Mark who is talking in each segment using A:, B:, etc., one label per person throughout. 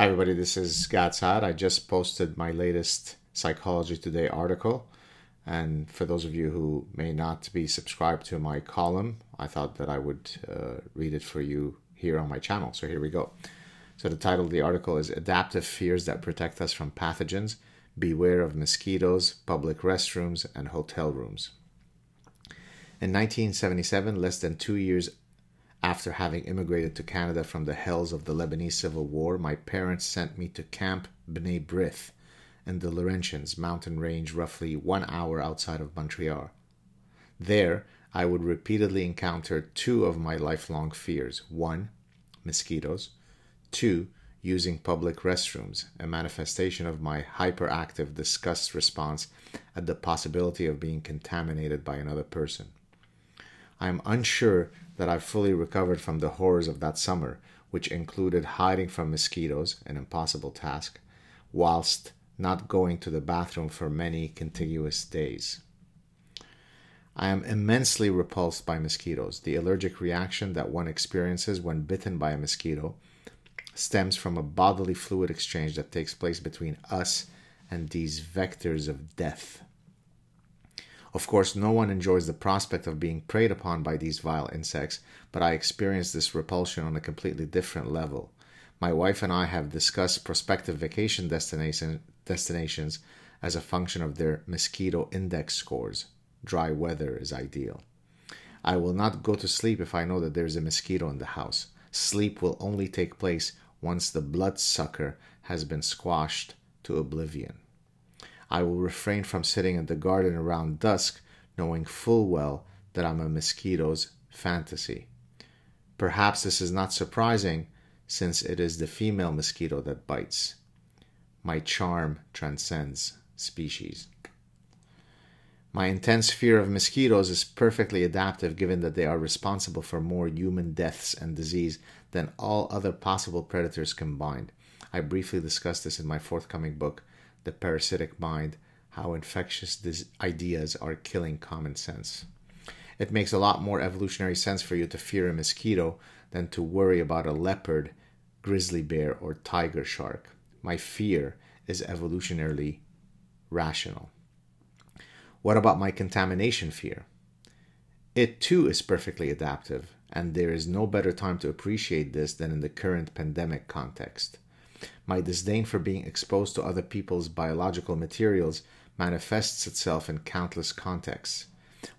A: Hi, everybody. This is Gad Saad. I just posted my latest Psychology Today article. And for those of you who may not be subscribed to my column, I thought that I would uh, read it for you here on my channel. So here we go. So the title of the article is Adaptive Fears That Protect Us from Pathogens. Beware of mosquitoes, public restrooms, and hotel rooms. In 1977, less than two years after having immigrated to Canada from the hells of the Lebanese Civil War, my parents sent me to Camp Bnei Brith in the Laurentians mountain range, roughly one hour outside of Montreal. There, I would repeatedly encounter two of my lifelong fears one, mosquitoes, two, using public restrooms, a manifestation of my hyperactive disgust response at the possibility of being contaminated by another person. I am unsure that I've fully recovered from the horrors of that summer, which included hiding from mosquitoes, an impossible task, whilst not going to the bathroom for many contiguous days. I am immensely repulsed by mosquitoes. The allergic reaction that one experiences when bitten by a mosquito stems from a bodily fluid exchange that takes place between us and these vectors of death. Of course, no one enjoys the prospect of being preyed upon by these vile insects, but I experience this repulsion on a completely different level. My wife and I have discussed prospective vacation destination, destinations as a function of their mosquito index scores. Dry weather is ideal. I will not go to sleep if I know that there is a mosquito in the house. Sleep will only take place once the bloodsucker has been squashed to oblivion. I will refrain from sitting in the garden around dusk, knowing full well that I'm a mosquito's fantasy. Perhaps this is not surprising, since it is the female mosquito that bites. My charm transcends species. My intense fear of mosquitoes is perfectly adaptive given that they are responsible for more human deaths and disease than all other possible predators combined. I briefly discussed this in my forthcoming book, the parasitic mind, how infectious these ideas are killing common sense. It makes a lot more evolutionary sense for you to fear a mosquito than to worry about a leopard, grizzly bear, or tiger shark. My fear is evolutionarily rational. What about my contamination fear? It too is perfectly adaptive, and there is no better time to appreciate this than in the current pandemic context. My disdain for being exposed to other people's biological materials manifests itself in countless contexts.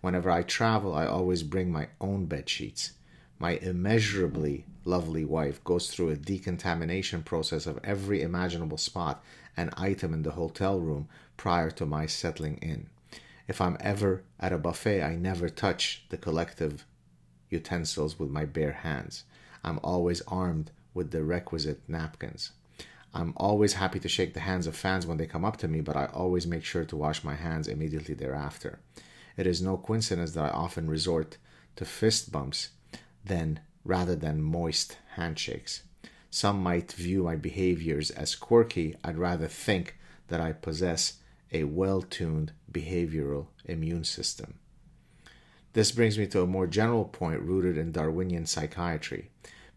A: Whenever I travel, I always bring my own bed sheets. My immeasurably lovely wife goes through a decontamination process of every imaginable spot and item in the hotel room prior to my settling in. If I'm ever at a buffet, I never touch the collective utensils with my bare hands. I'm always armed with the requisite napkins. I'm always happy to shake the hands of fans when they come up to me, but I always make sure to wash my hands immediately thereafter. It is no coincidence that I often resort to fist bumps then rather than moist handshakes. Some might view my behaviors as quirky. I'd rather think that I possess a well tuned behavioral immune system. This brings me to a more general point rooted in Darwinian psychiatry.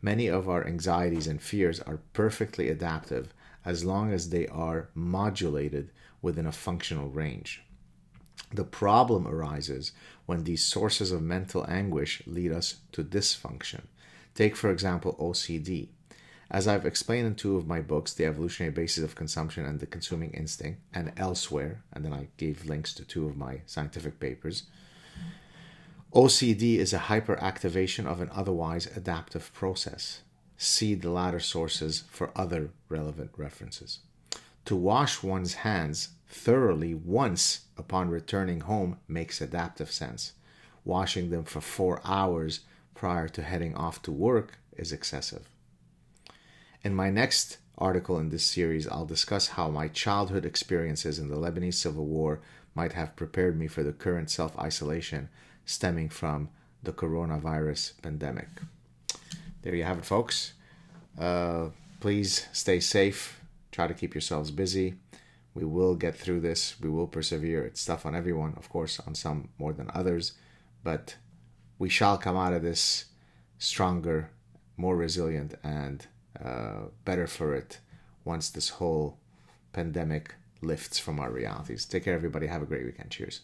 A: Many of our anxieties and fears are perfectly adaptive as long as they are modulated within a functional range. The problem arises when these sources of mental anguish lead us to dysfunction. Take, for example, OCD. As I've explained in two of my books, The Evolutionary Basis of Consumption and The Consuming Instinct, and elsewhere, and then I gave links to two of my scientific papers, OCD is a hyperactivation of an otherwise adaptive process. See the latter sources for other relevant references. To wash one's hands thoroughly once upon returning home makes adaptive sense. Washing them for four hours prior to heading off to work is excessive. In my next article in this series, I'll discuss how my childhood experiences in the Lebanese Civil War might have prepared me for the current self isolation stemming from the coronavirus pandemic. There you have it, folks. Uh, please stay safe. Try to keep yourselves busy. We will get through this. We will persevere. It's tough on everyone, of course, on some more than others, but we shall come out of this stronger, more resilient, and uh, better for it once this whole pandemic lifts from our realities. Take care, everybody. Have a great weekend. Cheers.